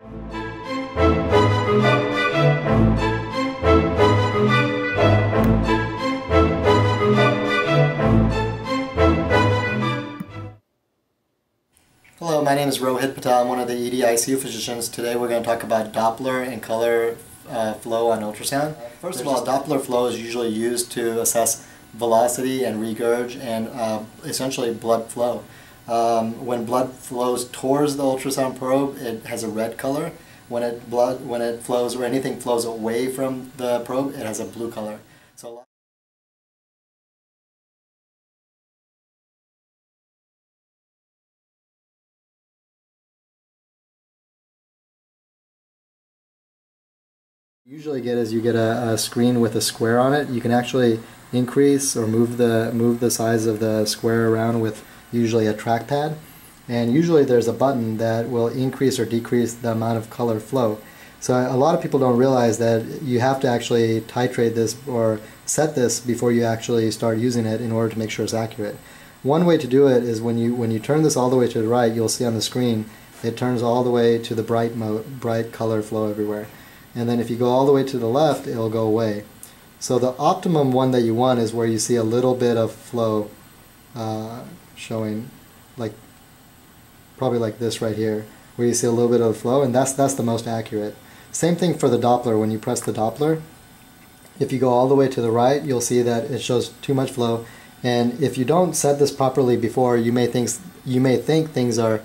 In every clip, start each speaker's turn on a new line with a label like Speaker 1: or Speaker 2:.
Speaker 1: Hello, my name is Rohit Patel. I'm one of the ED ICU physicians. Today we're going to talk about Doppler and color uh, flow on ultrasound. First of all, Doppler flow is usually used to assess velocity and regurg and uh, essentially blood flow. Um, when blood flows towards the ultrasound probe, it has a red color. When it blood when it flows or anything flows away from the probe, it has a blue color. So. usually get is you get a, a, screen with a square on it. You can actually increase or move the move the size of the square around with usually a trackpad. And usually there's a button that will increase or decrease the amount of color flow. So a lot of people don't realize that you have to actually titrate this or set this before you actually start using it in order to make sure it's accurate. One way to do it is when you when you turn this all the way to the right, you'll see on the screen it turns all the way to the bright mode, bright color flow everywhere and then if you go all the way to the left it'll go away so the optimum one that you want is where you see a little bit of flow uh, showing like probably like this right here where you see a little bit of flow and that's that's the most accurate. Same thing for the Doppler. When you press the Doppler if you go all the way to the right you'll see that it shows too much flow. And if you don't set this properly before you may think you may think things are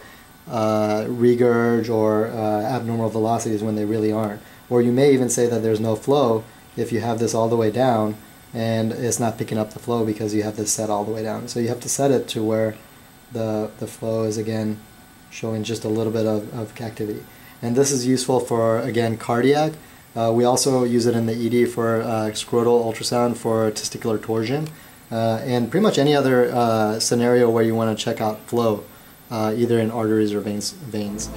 Speaker 1: uh, regurg or uh, abnormal velocities when they really aren't. Or you may even say that there's no flow if you have this all the way down and it's not picking up the flow because you have this set all the way down. So you have to set it to where the, the flow is again showing just a little bit of, of activity. And this is useful for, again, cardiac. Uh, we also use it in the ED for uh, scrotal ultrasound for testicular torsion. Uh, and pretty much any other uh, scenario where you want to check out flow, uh, either in arteries or veins. veins.